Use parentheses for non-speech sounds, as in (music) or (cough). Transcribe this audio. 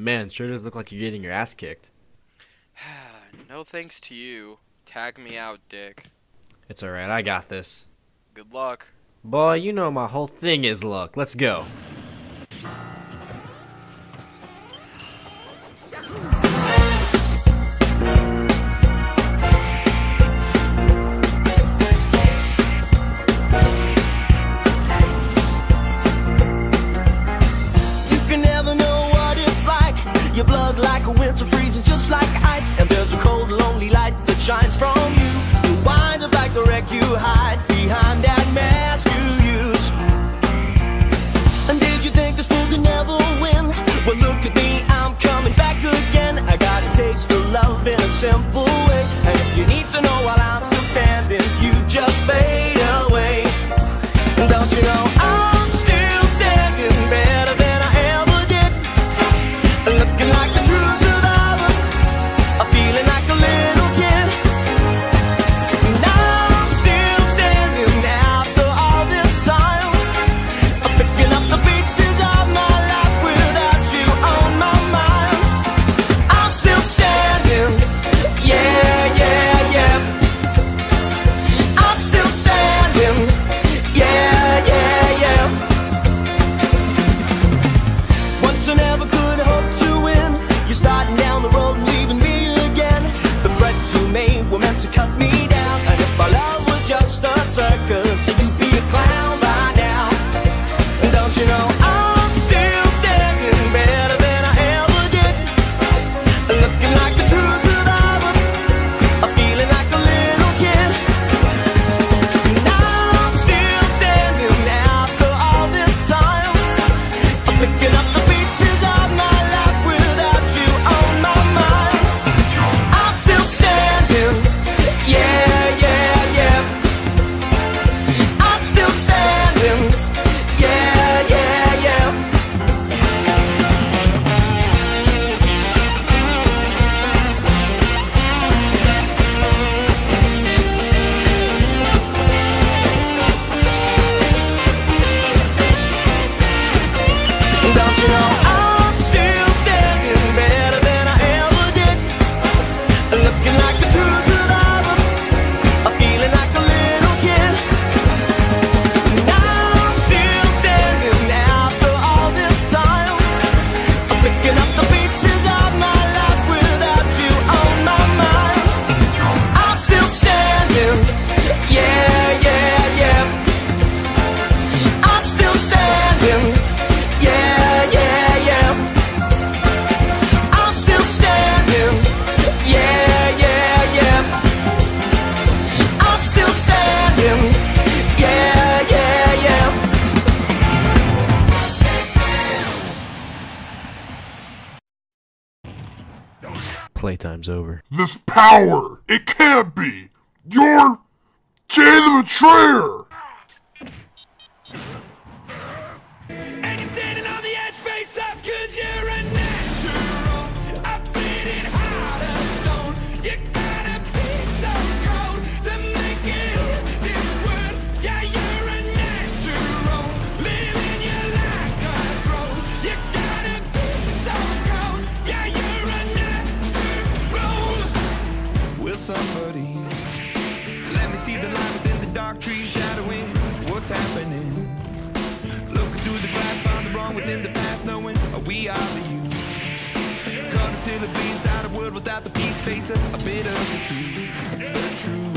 Man, sure does look like you're getting your ass kicked. (sighs) no thanks to you. Tag me out, Dick. It's alright, I got this. Good luck. Boy, you know my whole thing is luck. Let's go. Your blood like a winter freezes just like ice. And there's a cold, lonely light that shines from you. You wind up like the wreck you hide behind that mask you use. And did you think this fool could never win? Well, look at me, I'm coming back again. I got a taste of love in a simple Playtime's over. This power, it can't be. You're Jay the Betrayer. Let me see the light within the dark trees shadowing what's happening? Looking through the glass, find the wrong within the past, knowing we are the youth. Cut until it bleeds out of world without the peace, face a, a bit of the truth. the truth.